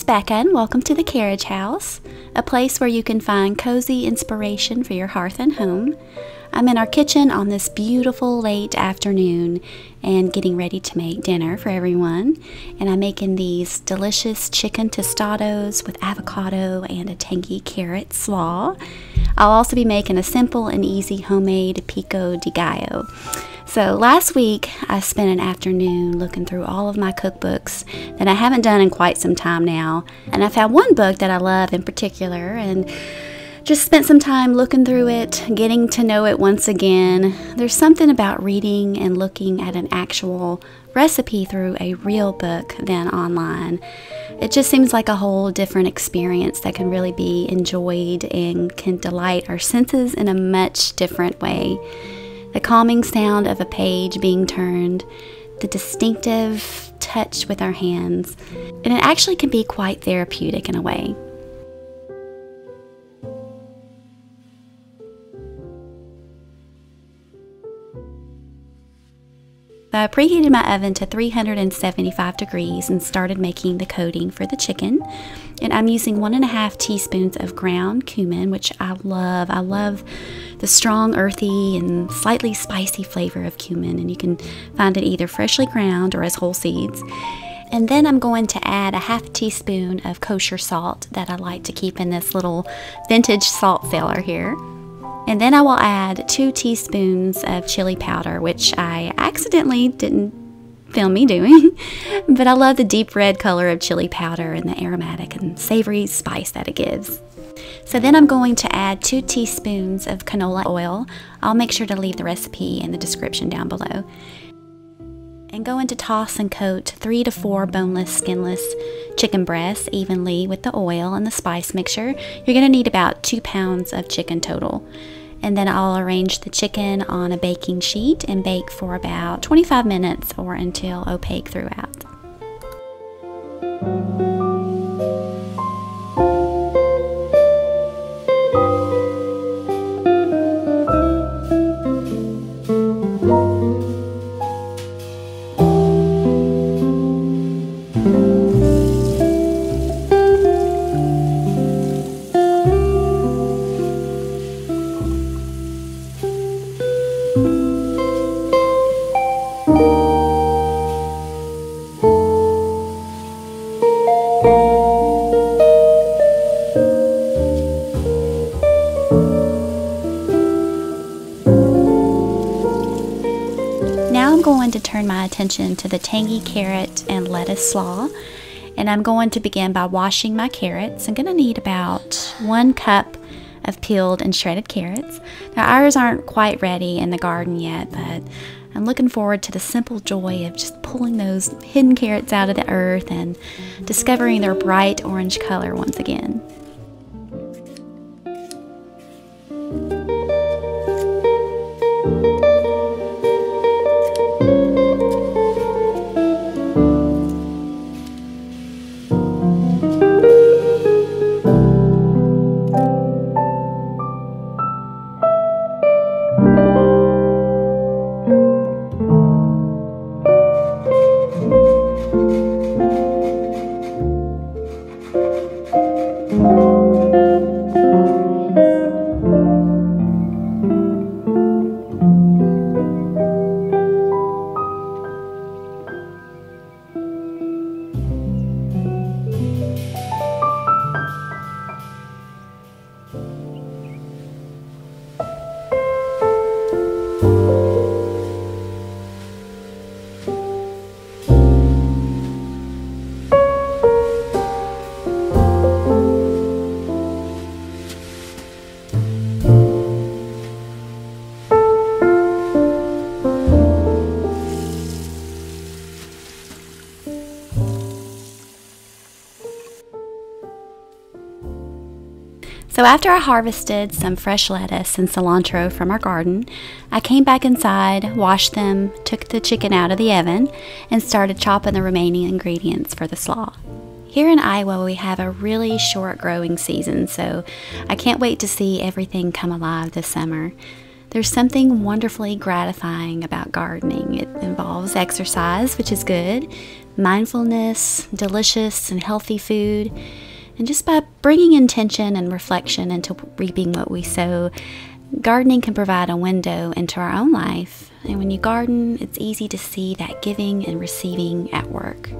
Rebecca, and welcome to the Carriage House, a place where you can find cozy inspiration for your hearth and home. I'm in our kitchen on this beautiful late afternoon and getting ready to make dinner for everyone. And I'm making these delicious chicken tostados with avocado and a tangy carrot slaw. I'll also be making a simple and easy homemade pico de gallo. So last week I spent an afternoon looking through all of my cookbooks that I haven't done in quite some time now, and I found one book that I love in particular and just spent some time looking through it, getting to know it once again. There's something about reading and looking at an actual recipe through a real book than online. It just seems like a whole different experience that can really be enjoyed and can delight our senses in a much different way the calming sound of a page being turned, the distinctive touch with our hands, and it actually can be quite therapeutic in a way. I preheated my oven to 375 degrees and started making the coating for the chicken. And I'm using one and a half teaspoons of ground cumin, which I love. I love the strong, earthy, and slightly spicy flavor of cumin. And you can find it either freshly ground or as whole seeds. And then I'm going to add a half teaspoon of kosher salt that I like to keep in this little vintage salt cellar here. And then I will add two teaspoons of chili powder, which I accidentally didn't film me doing. but I love the deep red color of chili powder and the aromatic and savory spice that it gives. So then I'm going to add two teaspoons of canola oil. I'll make sure to leave the recipe in the description down below. And go into toss and coat three to four boneless, skinless chicken breasts evenly with the oil and the spice mixture. You're going to need about two pounds of chicken total. And then I'll arrange the chicken on a baking sheet and bake for about 25 minutes or until opaque throughout. Turn my attention to the tangy carrot and lettuce slaw. And I'm going to begin by washing my carrots. I'm going to need about one cup of peeled and shredded carrots. Now, ours aren't quite ready in the garden yet, but I'm looking forward to the simple joy of just pulling those hidden carrots out of the earth and discovering their bright orange color once again. So, after I harvested some fresh lettuce and cilantro from our garden, I came back inside, washed them, took the chicken out of the oven, and started chopping the remaining ingredients for the slaw. Here in Iowa, we have a really short growing season, so I can't wait to see everything come alive this summer. There's something wonderfully gratifying about gardening. It involves exercise, which is good, mindfulness, delicious and healthy food, and just by bringing intention and reflection into reaping what we sow, gardening can provide a window into our own life. And when you garden, it's easy to see that giving and receiving at work.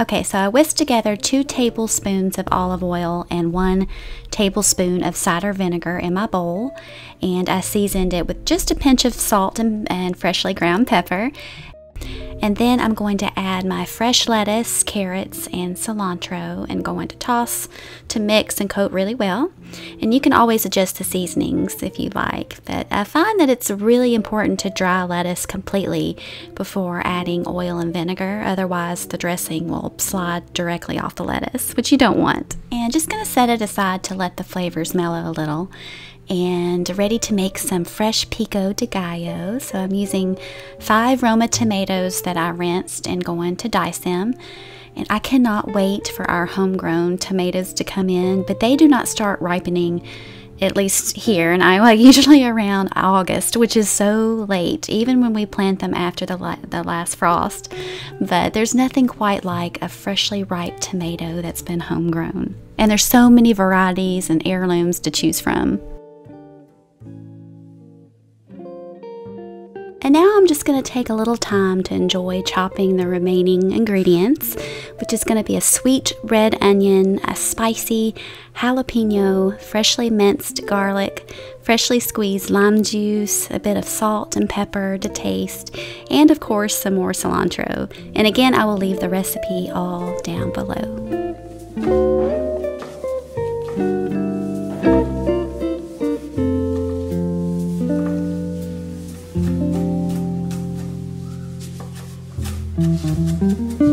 Okay, so I whisked together two tablespoons of olive oil and one tablespoon of cider vinegar in my bowl, and I seasoned it with just a pinch of salt and, and freshly ground pepper. And then I'm going to add my fresh lettuce, carrots, and cilantro and going to toss to mix and coat really well. And you can always adjust the seasonings if you like, but I find that it's really important to dry lettuce completely before adding oil and vinegar, otherwise the dressing will slide directly off the lettuce, which you don't want. And just going to set it aside to let the flavors mellow a little and ready to make some fresh pico de gallo. So I'm using five Roma tomatoes that I rinsed and going to dice them. And I cannot wait for our homegrown tomatoes to come in, but they do not start ripening at least here in Iowa, usually around August, which is so late, even when we plant them after the, la- the last frost. But there's nothing quite like a freshly ripe tomato that's been homegrown. And there's so many varieties and heirlooms to choose from. And now I'm just going to take a little time to enjoy chopping the remaining ingredients, which is going to be a sweet red onion, a spicy jalapeno, freshly minced garlic, freshly squeezed lime juice, a bit of salt and pepper to taste, and of course some more cilantro. And again, I will leave the recipe all down below. Música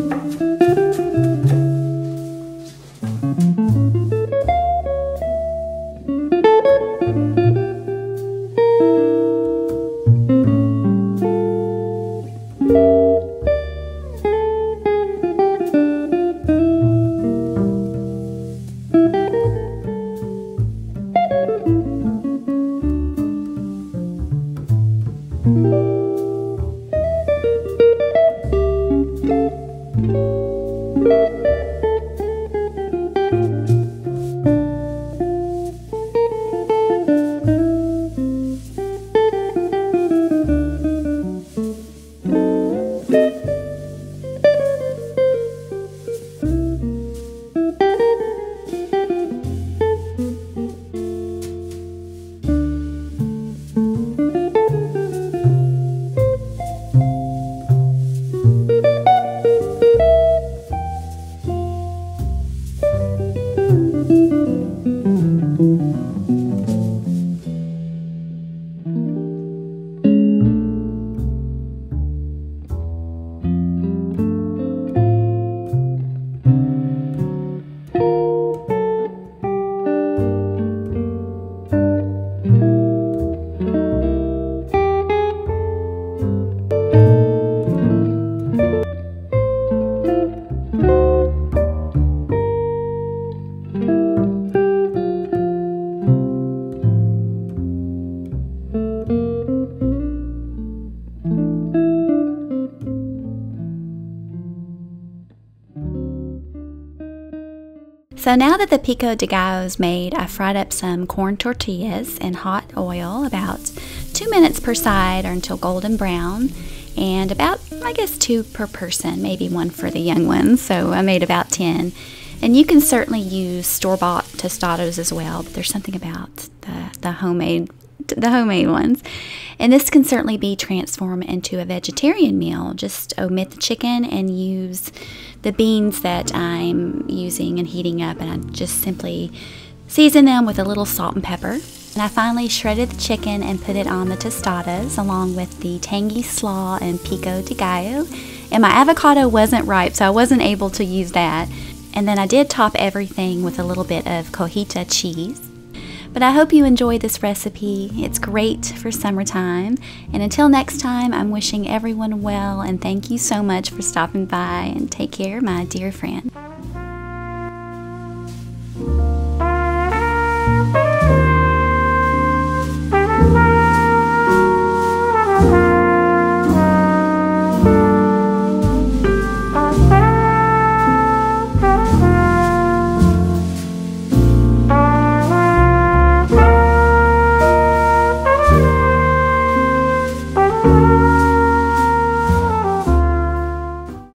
So now that the pico de gallo is made, I fried up some corn tortillas in hot oil about two minutes per side or until golden brown and about, I guess, two per person, maybe one for the young ones. So I made about 10. And you can certainly use store-bought tostados as well, but there's something about the, the homemade the homemade ones. And this can certainly be transformed into a vegetarian meal. Just omit the chicken and use the beans that I'm using and heating up, and I just simply season them with a little salt and pepper. And I finally shredded the chicken and put it on the tostadas along with the tangy slaw and pico de gallo. And my avocado wasn't ripe, so I wasn't able to use that. And then I did top everything with a little bit of cojita cheese. But I hope you enjoy this recipe. It's great for summertime. And until next time, I'm wishing everyone well and thank you so much for stopping by and take care, my dear friend.